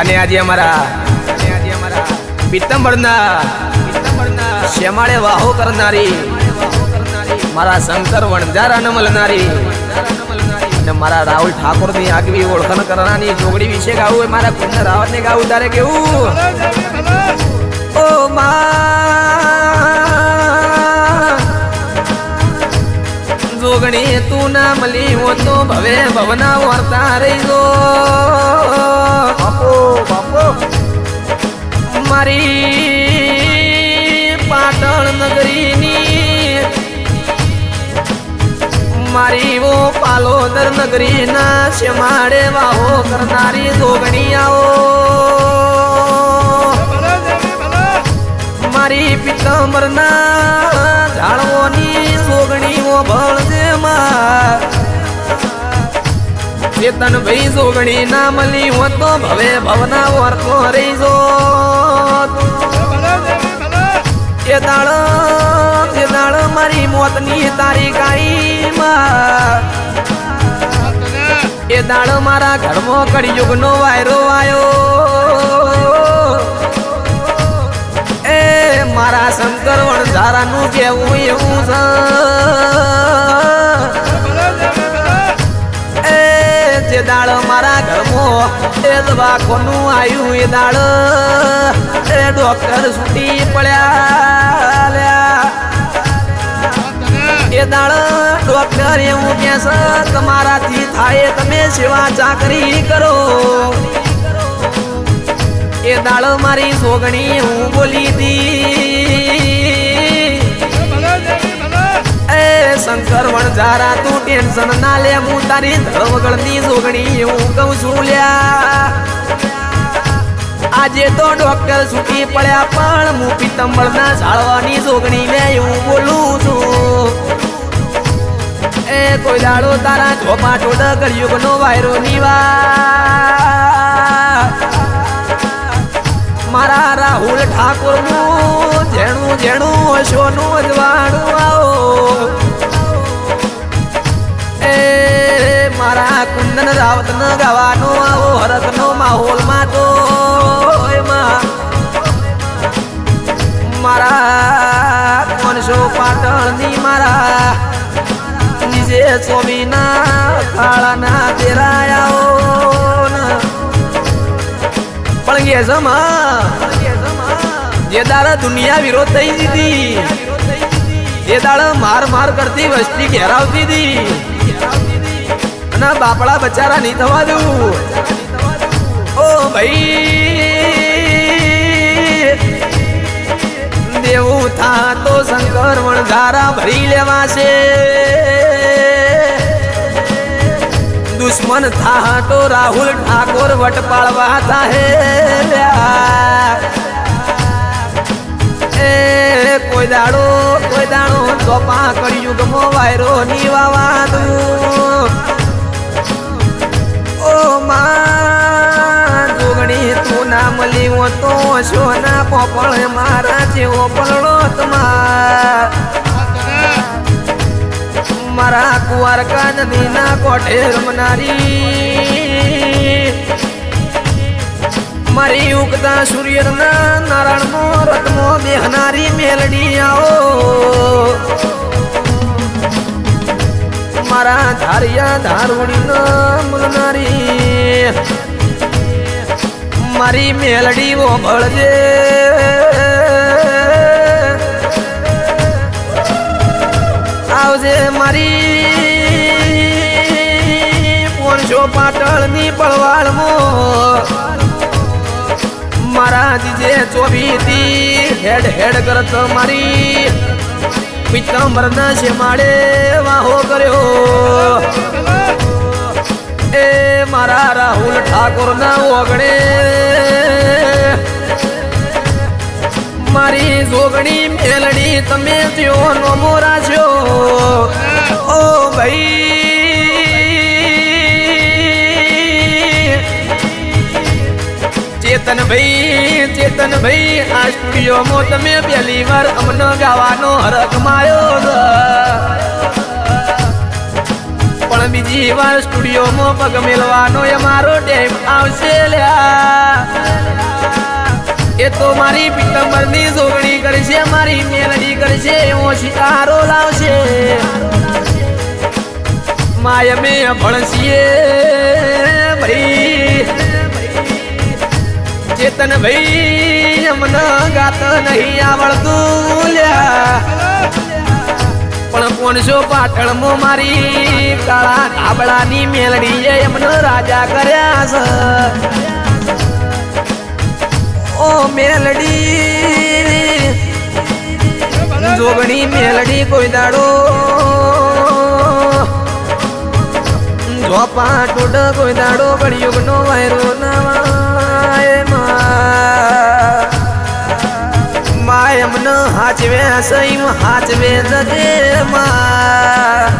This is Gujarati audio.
અને આજે અમારા પિત્તંબરના શ્યામાળે વાહો કરનારી મારા શંકર વણજારાને મળનારી અને મારા રાહુલ ઠાકોરની આગવી ઓળખાણ કરનારી જોગડી વિશે ગાવું હોય મારા કુંજ રાવત ને ગાવું, તારે કેવું? ઓ મા! જોગણી તું ના મળી હો તો ભવે ભવના વર્તા રહી જો. બાપો. મારી પાટણ નગરીની મારી ઓ પાલોદર નગરીના શેમાડે વાહો કરનારી આવો મારી પિત્તંબરના ઝાડવોની ચેતન ભાઈ જોગણી ના મળી હોત તો ભવે ભવના વર્તો રહી જો એ દાળ એ દાળ મારી મોતની તારી ગાઈમાં એ દાળ મારા ઘરમાં કળિયુગ નો વાયરો આયો એ મારા શંકર વણઝારાનું કેવું એવું છે? ઘરમાં કોનું આવ્યું એ દાળ? એ ડોક્ટર છૂટી પડ્યા એ દાળ, ડોક્ટર એવું કે છે તમારાથી થાય, તમે સેવા ચાકરી કરો. એ દાળ મારી સોગણી હું બોલી હતી શંકર વણઝારા તું ટેન્શન ના લે, હું તારી ધરવગળની સોગણી હું કહું છું, લ્યા. આજે તો ડોક્ટર છૂટી પડ્યા, પણ હું પિત્તંબળના ઝાડવાની સોગણી ને હું બોલું છું. એ કોઈ દાડો તારા ચોપાટો ડગળિયુગ નો વાયરો નીવા. મારા રાહુલ ઠાકોરનું જેણું જેણું સોનું અજવાણું આવો. એ, મારા કુંદન રાવત ન ગાવાનો આવો હરસ નો માહોલમાં તો મારા કોનસો પાટણની મારા નીચે ચોવીના કાળાના તેરાયાઓ પણ ગે જમા, જે દાડા દુનિયા વિરોધ થઈ દીધી, એ દાડા માર માર કરતી વસ્તી ઘેરાવતી હતી. અને બાપડા બચારા નહીં થવા દઉં. ઓ ભાઈ. દેવું થા તો શંકર વણધારા ભરી લેવા છે. દુશ્મન થા તો રાહુલ ઠાકોર વટ પાળવા થાહે. એ કોઈ દાડો કોઈ દાડો ચોપા કર્યું ગમો વાયરો નીવા દઉં હો તો સોના પોપળ મારા જેવો પલળો તમાર. મારા કુવારકા નદીના કોઠે રમનારી. મારી ઉગતા સૂર્યના નારાયણનો રત્નો બેહનારી મેલડી આવો. મારા ધારિયા ધારવડી મળનારી મારી મેલડી ઓ આવજે મારી પોણસો પાટણની પળવાળમાં મારા જીજે ચોવીથી હેડ હેડ કરત મારી પિત્તંબરના છે માડે વાહો કર્યો. એ મારા રાહુલ ઠાકોર ના ઓગણે તમે ત્યો મોરા રાખ્યો ઓ ભાઈ. ચેતન ભાઈ ચેતન ભાઈ આ સ્ટુડિયોમાં તમે પહેલી વાર અમને ગાવાનો હરખ માર્યો પણ બીજી વાર સ્ટુડિયોમાં પગ મેલવાનો એ મારો ટાઈમ આવશે લ્યા. એ તો મારી પિત્તંબરની જોગણી કરશે, મારી મેલડી કરશે ઓછી શિકારો લાવશે. માય મે ભણસીએ ભાઈ ચેતન ભાઈ અમને ગાત નહીં આવડતું પણ પોણસો પાટણમાં મારી કાળા ધાબળાની મેલડીએ એમને રાજા કર્યા છે. ઓ મેલડી જોગણી મેલડી કોઈ દાડો. જોપા ટોડ કોઈ દાડો કળિયુગ નો વાયરો માય અમને હાચવે સૈમ હાચવે જતે માં.